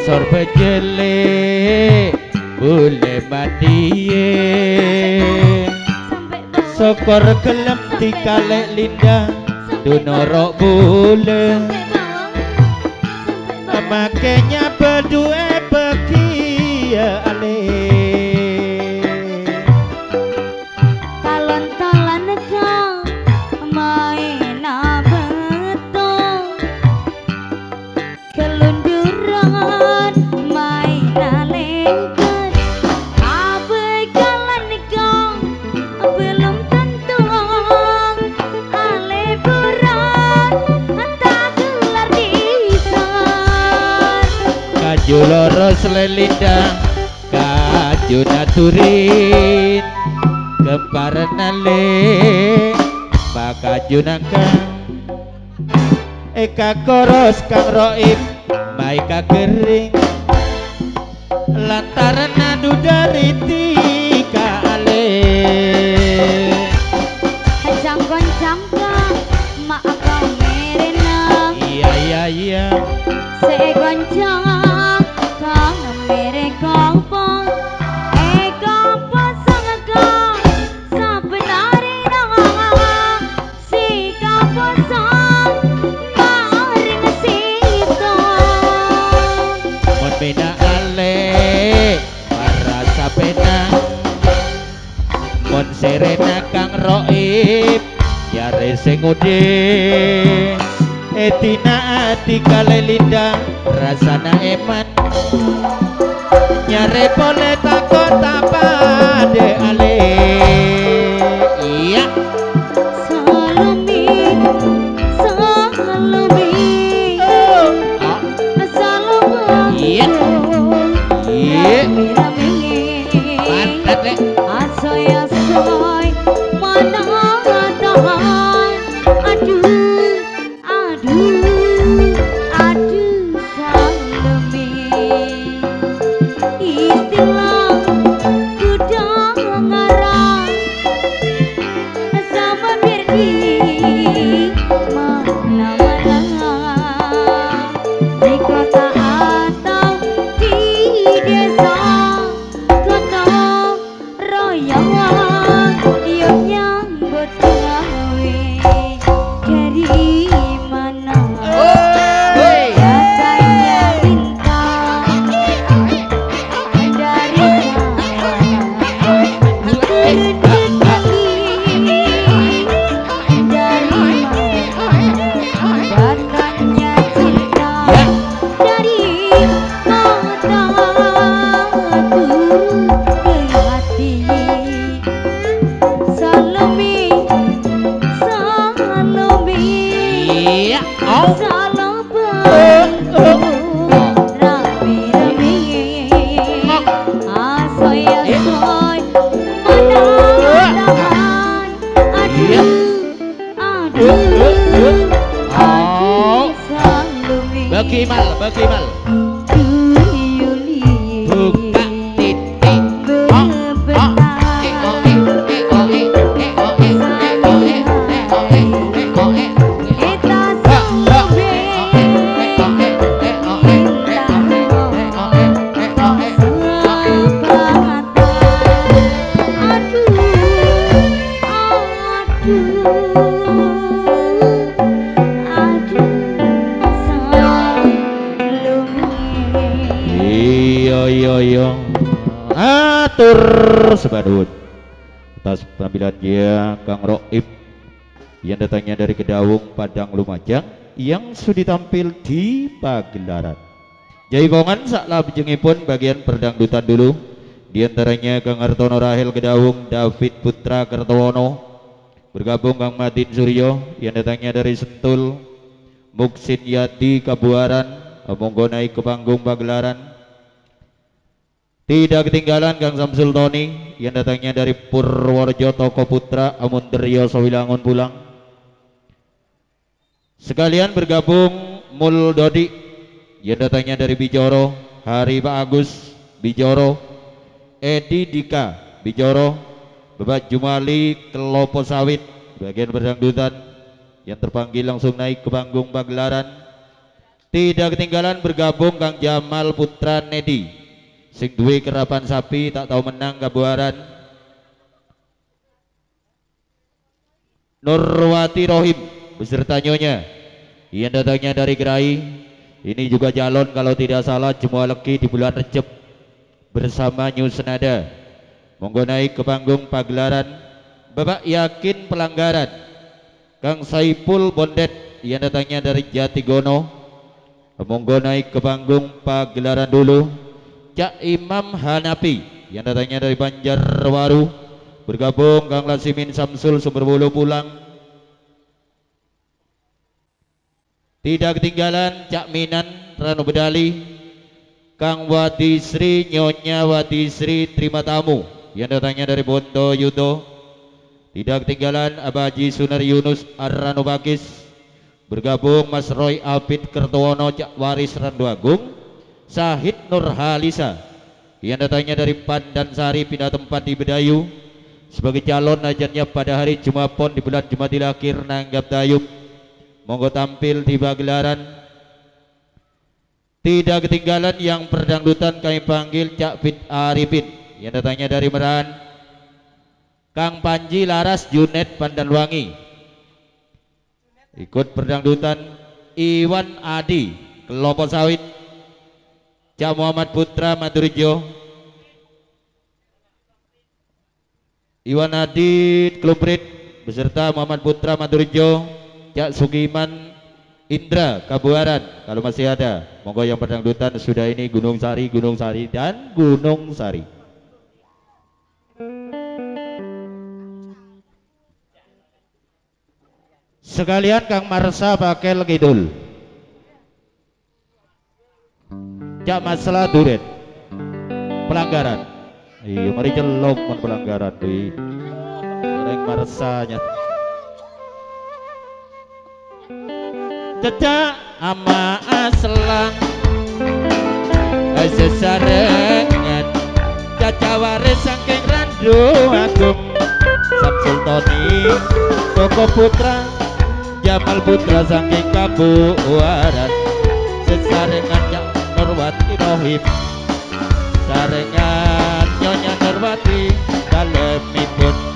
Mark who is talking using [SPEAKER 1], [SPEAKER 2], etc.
[SPEAKER 1] ngasor becele boleh mati sokor gelem dikalek lidah dunorok boleh. Makanya berdua
[SPEAKER 2] Yoloro selelinda
[SPEAKER 1] Kaju naturin Gemparan nale Makaju nangka Eka koros kang roib Maika kering. Lantaran naduda ya sing ode etina ati kale linda rasana eman. Nyare pole
[SPEAKER 2] tak kota pade Make
[SPEAKER 1] Iya, iya, iya. atur sebadut atas penampilan dia Kang Roib yang datangnya dari Kedawung Padang Lumajang yang sudah tampil di pagelaran. Jai Bongan saklah pun bagian perdangdutan dulu. Di antaranya Kang Artono Rahel Kedawung David Putra Kertowono Bergabung Kang Madin Suryo yang datangnya dari Sentul, Muksin Yati Kabuaran, oh, monggo naik ke panggung pagelaran. Tidak ketinggalan Kang Samsul Tony yang datangnya dari Purworejo Toko Putra, Amun Deryo Sowilangun pulang. Sekalian bergabung Mul Dodi yang datangnya dari Bijoro, Hari Pak Agus Bijoro, Edi Dika Bijoro, Bapak Jumali Kelopo Sawit bagian berdangdutan yang terpanggil langsung naik ke panggung pagelaran. Tidak ketinggalan bergabung Kang Jamal Putra Nedi. Sing duwe kerapan sapi tak tahu menang kabuaran. Nurwati Rohim beserta nyonya. Yang datangnya dari Gerai. Ini juga calon kalau tidak salah Jemaah Leki di bulan Recep bersama New Senada monggo naik ke panggung pagelaran. Bapak yakin pelanggaran? Kang Saipul Bondet yang datangnya dari Jatigono. Monggo naik ke panggung pagelaran dulu. Cak Imam Hanapi yang datangnya dari Banjarwaru. Bergabung Kang Lasimin Samsul Sumberbulu pulang. Tidak ketinggalan Cak Minan Ranu Bedali. Kang Wati Sri Nyonya Wati Sri terima tamu yang datangnya dari Bonto Yudo. Tidak ketinggalan Abaji Sunar Yunus Arrano Bagis bergabung Mas Roy Abid Kertowono Cak Waris Randuagung Sahid Nur Halisa. Yang datangnya dari Pandan Sari pindah tempat di Bedayu. Sebagai calon ajannya pada hari Jumat Pon di bulan Jumatil Akhir Nanggap Dayung. Monggo tampil di pagelaran. Tidak ketinggalan yang perdangdutan kami panggil Cak Fit Arifin yang datangnya dari Meran Kang Panji Laras Junet Pandanwangi. Ikut perdangdutan Iwan Adi Kelompok Sawit. Cak Muhammad Putra Madurijo Iwan Adi Klumprit beserta Muhammad Putra Madurijo Cak Sugiman Indra Kabuaran. Kalau masih ada monggo yang perdangdutan sudah ini Gunung Sari Gunung Sari dan Gunung Sari Sekalian Kang Marsa pakai legidul. Cak masalah duret. Pelanggaran. Iya, mari celok mon pelanggaran tuh. Orang Marsanya. Cecak ama aslang sesarengan waris saking randu agung Samsul Toni Koko Putra Jamal Putra saking kabuaran. Sesarengan yang Nurwati Rohim. Sarengan Nyonya Nurwati dalemipun